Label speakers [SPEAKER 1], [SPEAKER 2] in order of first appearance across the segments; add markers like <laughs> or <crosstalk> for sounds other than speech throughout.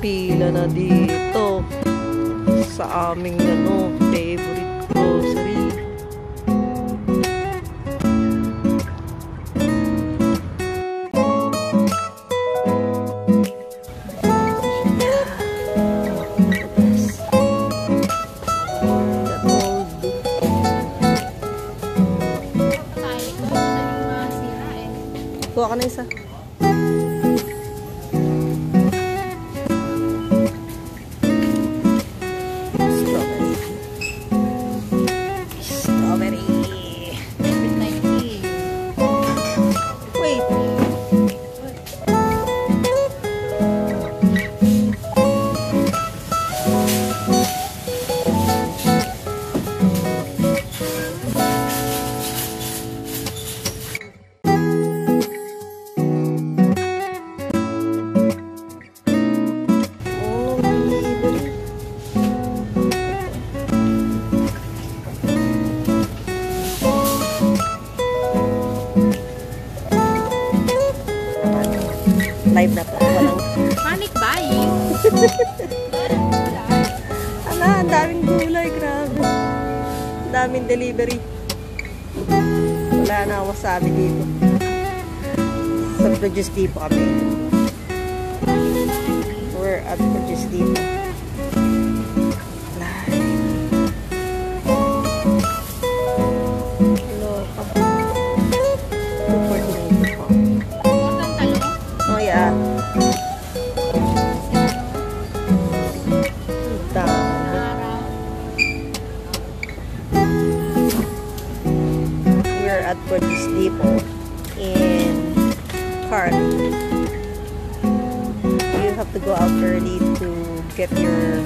[SPEAKER 1] pila na dito sa aming ano, favorite grocery. Kuha ka na isa. Live na to. Walang...
[SPEAKER 2] Panic buying. <laughs>
[SPEAKER 1] Ala, ang daming gulay. Grabe. Ang daming delivery. Wala na ako sabi dito. Sa Produce Depot kami. We're at Produce Depot. At Produce Depot in Carly. You have to go out early to get your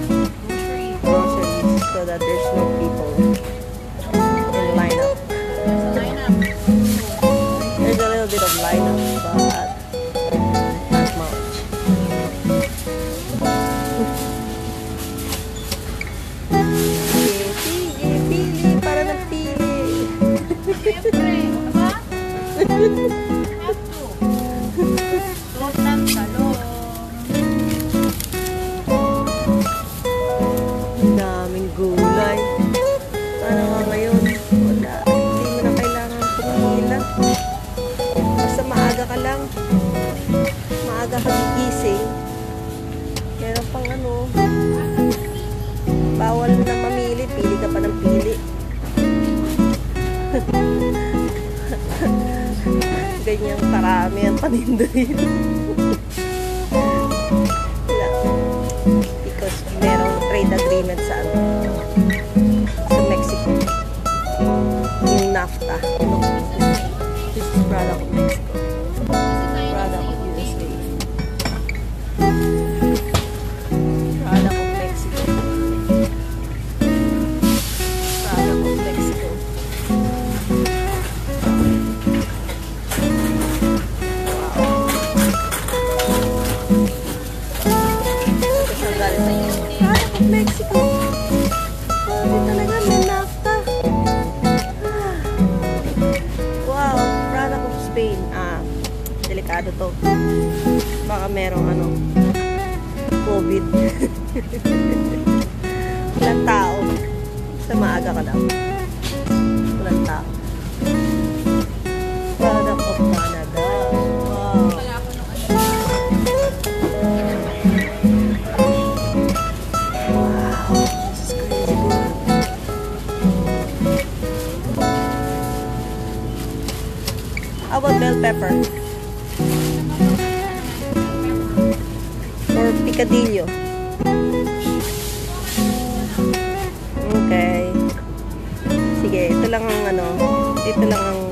[SPEAKER 1] groceries so that there's no people in lineup. Rốt năm cả lô Ganyang karami ang paninda dito. Because merong trade agreement sa ano Of Mexico. Grabe talaga, may NAFTA. Ah. Wow, product of Spain. Ah, delikado to. Baka merong ano, COVID. <laughs> Walang tao. Sa maaga ka lang. Walang tao. About bell pepper? Or picadillo? Okay. Sige, ito lang ang ano, ito lang ang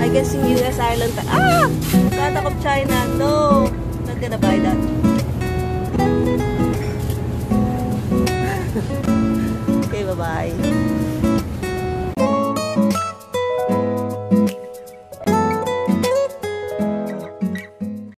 [SPEAKER 1] I guess in US island. Ah! Product of China. No! Not gonna buy that. <laughs> okay, bye-bye.